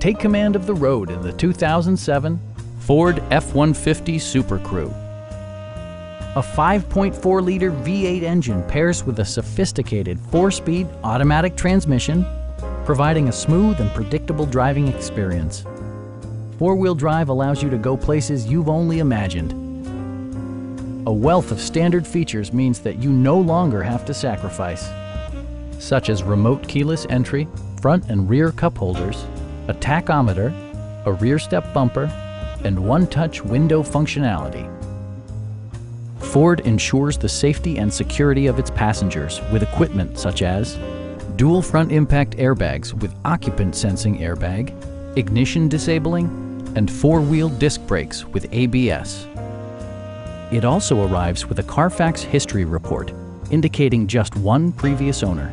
Take command of the road in the 2007 Ford F-150 Super Crew. A 5.4-liter V8 engine pairs with a sophisticated four-speed automatic transmission, providing a smooth and predictable driving experience. Four-wheel drive allows you to go places you've only imagined. A wealth of standard features means that you no longer have to sacrifice, such as remote keyless entry, front and rear cup holders, a tachometer, a rear step bumper, and one-touch window functionality. Ford ensures the safety and security of its passengers with equipment such as dual front impact airbags with occupant sensing airbag, ignition disabling, and four-wheel disc brakes with ABS. It also arrives with a Carfax history report indicating just one previous owner.